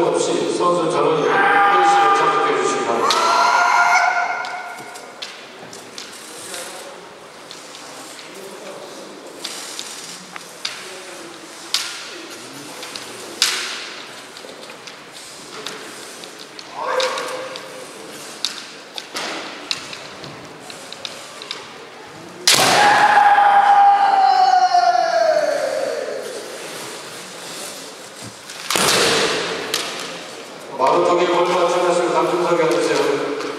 점 없이 선수 전원이 회의실에 참석해 주시기 바랍니다. 마루통에 걸려 맞춰가시고 감정석에 앉으세요.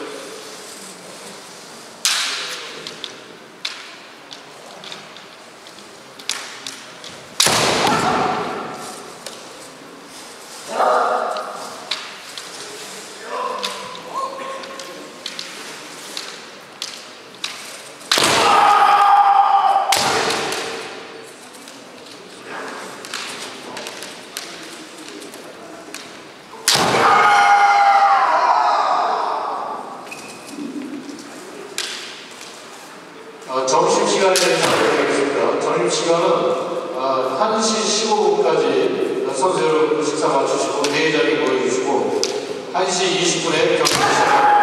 시간에 진행하겠습니다. 점심시간은 어, 1시 15분까지 선수 여러분 식사 마치시고 대회자리 모여주시고 1시 20분에 경기 시작합니다.